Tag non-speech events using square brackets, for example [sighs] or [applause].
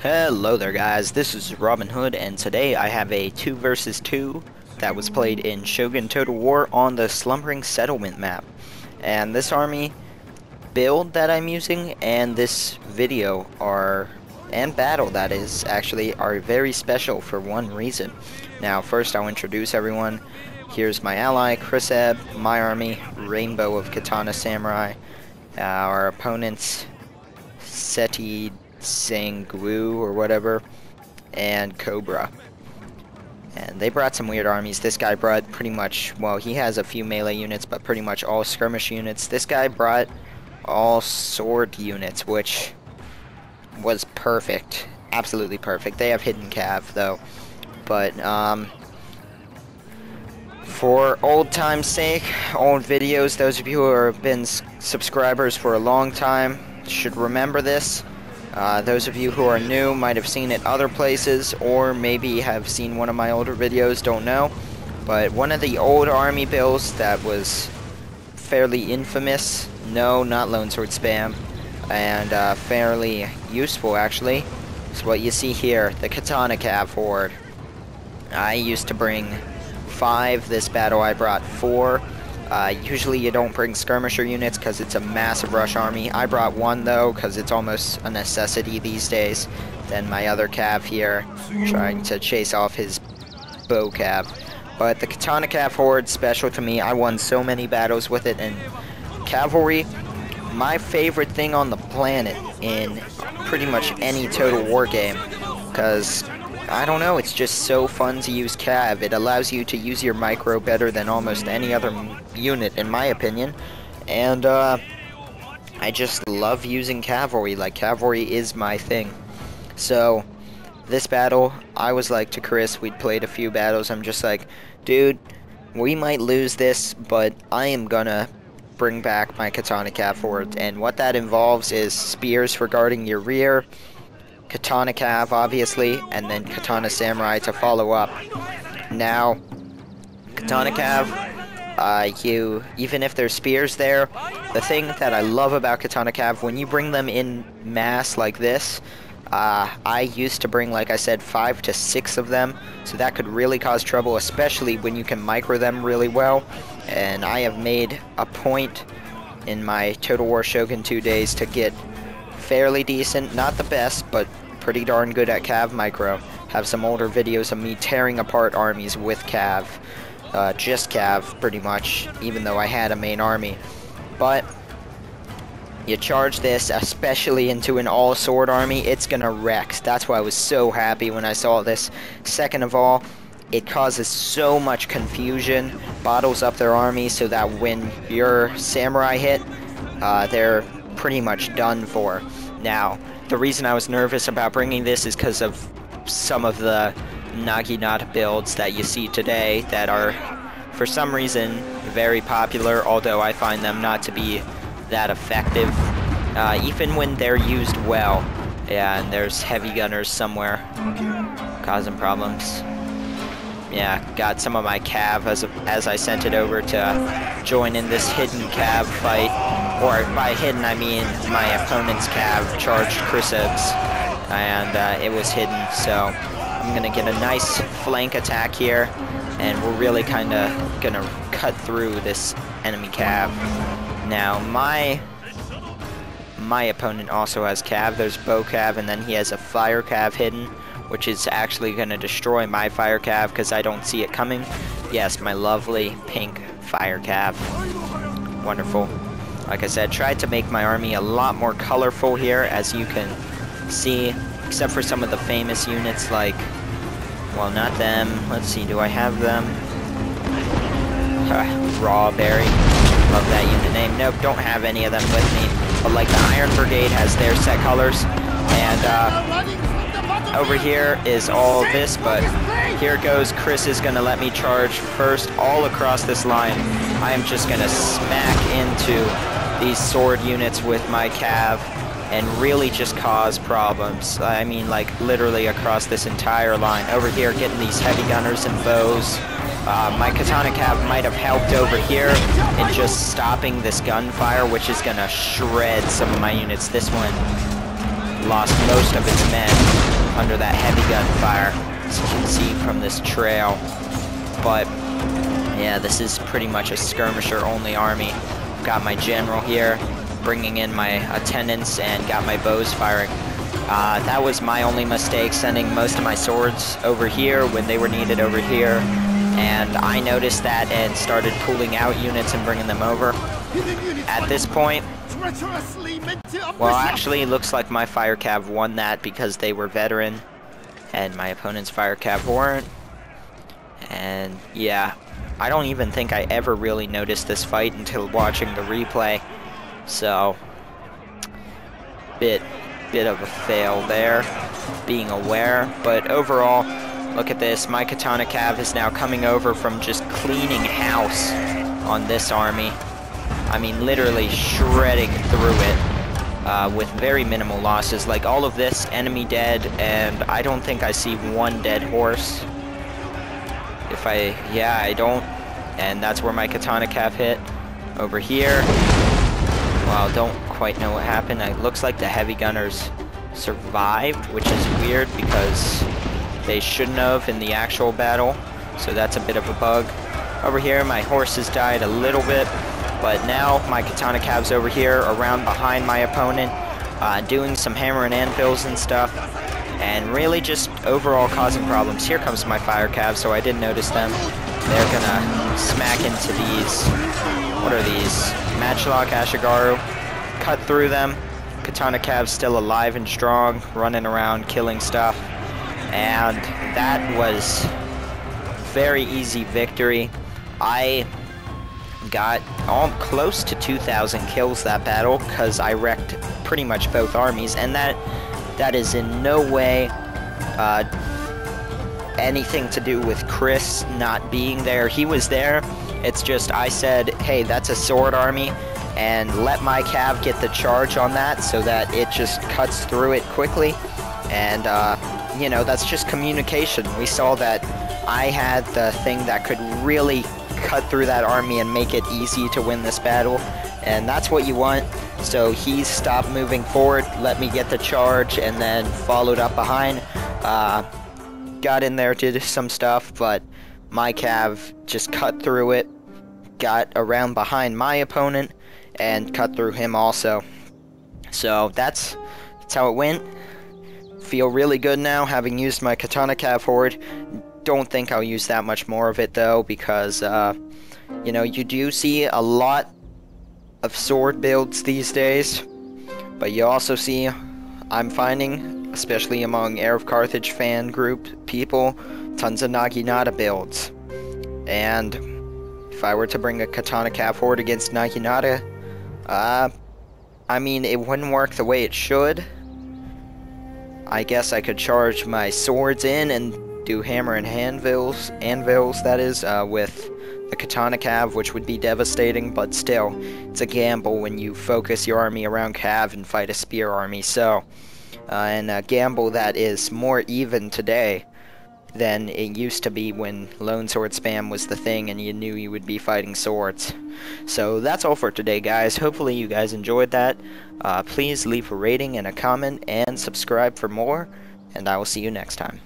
Hello there guys, this is Robin Hood and today I have a 2 versus 2 that was played in Shogun Total War on the Slumbering Settlement map. And this army build that I'm using and this video are, and battle that is actually, are very special for one reason. Now first I'll introduce everyone. Here's my ally, Chris-Eb, my army, Rainbow of Katana Samurai. Our opponents, Seti Sangwu or whatever, and Cobra. And they brought some weird armies. This guy brought pretty much, well, he has a few melee units, but pretty much all skirmish units. This guy brought all sword units, which was perfect. Absolutely perfect. They have hidden cav, though. But, um, for old time's sake, old videos, those of you who have been subscribers for a long time should remember this. Uh, those of you who are new might have seen it other places or maybe have seen one of my older videos, don't know. But one of the old army builds that was fairly infamous, no, not Lone Sword Spam, and uh, fairly useful actually, is what you see here, the Katana Cav Horde. I used to bring five, this battle I brought four, uh, usually you don't bring skirmisher units because it's a massive rush army. I brought one though because it's almost a necessity these days. Then my other cav here trying to chase off his bow cav. But the Katana Cav Horde special to me. I won so many battles with it and cavalry, my favorite thing on the planet in pretty much any Total War game. Because I don't know, it's just so fun to use Cav. It allows you to use your micro better than almost any other unit, in my opinion. And, uh, I just love using cavalry. Like, cavalry is my thing. So, this battle, I was like to Chris, we'd played a few battles, I'm just like, dude, we might lose this, but I am gonna bring back my Katana Cav Horde. And what that involves is spears for guarding your rear, Katana Cav, obviously, and then Katana Samurai to follow up. Now, Katana Cav, uh, you, even if there's spears there, the thing that I love about Katana Cav, when you bring them in mass like this, uh, I used to bring, like I said, five to six of them, so that could really cause trouble, especially when you can micro them really well. And I have made a point in my Total War Shogun 2 days to get fairly decent, not the best, but pretty darn good at Cav Micro. Have some older videos of me tearing apart armies with Cav. Uh, just Cav, pretty much, even though I had a main army. But, you charge this, especially into an all-sword army, it's gonna wreck. That's why I was so happy when I saw this. Second of all, it causes so much confusion, bottles up their army so that when your samurai hit, uh, they're pretty much done for. Now, the reason I was nervous about bringing this is because of some of the Naginata builds that you see today that are, for some reason, very popular, although I find them not to be that effective, uh, even when they're used well. Yeah, and there's heavy gunners somewhere causing problems yeah, got some of my cav as, as I sent it over to join in this hidden cav fight. Or by hidden, I mean my opponent's cav charged Chris-Eb's, and uh, it was hidden. So I'm to get a nice flank attack here, and we're really kind of going to cut through this enemy cav. Now, my my opponent also has cav. There's bow cav, and then he has a fire cav hidden which is actually going to destroy my fire cav because I don't see it coming. Yes, my lovely pink fire cav. Wonderful. Like I said, tried to make my army a lot more colorful here, as you can see, except for some of the famous units like, well, not them. Let's see, do I have them? [sighs] Rawberry. Love that unit name. Nope, don't have any of them with me. But like the Iron Brigade has their set colors, and uh, over here is all this, but here goes. Chris is going to let me charge first all across this line. I am just going to smack into these sword units with my cav and really just cause problems. I mean, like, literally across this entire line. Over here, getting these heavy gunners and bows. Uh, my Katana Cav might have helped over here in just stopping this gunfire, which is to shred some of my units. This one lost most of its men under that heavy gun fire, as you can see from this trail. But, yeah, this is pretty much a skirmisher-only army. Got my general here, bringing in my attendants, and got my bows firing. Uh, that was my only mistake, sending most of my swords over here when they were needed over here. And I noticed that and started pulling out units and bringing them over. At this point, well, actually, looks like my fire cav won that because they were veteran, and my opponent's fire cav weren't. And yeah, I don't even think I ever really noticed this fight until watching the replay. So, bit, bit of a fail there, being aware. But overall, look at this. My Katana Cav is now coming over from just cleaning house on this army. I mean, literally shredding through it uh, with very minimal losses. Like all of this, enemy dead, and I don't think I see one dead horse. If I, yeah, I don't. And that's where my Katana Cav hit. Over here. Well, don't quite know what happened. It looks like the heavy gunners survived, which is weird because they shouldn't have in the actual battle. So that's a bit of a bug. Over here, my horse has died a little bit. But now my Katana Cav's over here around behind my opponent, uh, doing some hammer and anvils and stuff, and really just overall causing problems. Here comes my Fire Cav, so I didn't notice them. They're gonna smack into these, what are these? Matchlock Ashigaru, cut through them. Katana Cav's still alive and strong, running around, killing stuff. And that was very easy victory. I got all close to 2,000 kills that battle because I wrecked pretty much both armies, and that that is in no way uh, anything to do with Chris not being there. He was there. It's just I said, hey, that's a sword army, and let my cav get the charge on that so that it just cuts through it quickly. And, uh, you know, that's just communication. We saw that I had the thing that could really cut through that army and make it easy to win this battle. And that's what you want. So he stopped moving forward, let me get the charge, and then followed up behind. Uh, got in there, did some stuff, but my cav just cut through it, got around behind my opponent, and cut through him also. So that's, that's how it went. Feel really good now, having used my Katana Cav Horde don't think I'll use that much more of it though because uh, you know you do see a lot of sword builds these days but you also see I'm finding especially among Heir of Carthage fan group people tons of Naginata builds. And if I were to bring a Katana Cav Horde against Naginata uh, I mean it wouldn't work the way it should. I guess I could charge my swords in and do hammer and anvils, anvils that is, uh, with the Katana Cav, which would be devastating, but still, it's a gamble when you focus your army around Cav and fight a spear army, so, uh, and a gamble that is more even today than it used to be when lone sword spam was the thing and you knew you would be fighting swords. So that's all for today guys, hopefully you guys enjoyed that. Uh, please leave a rating and a comment and subscribe for more, and I will see you next time.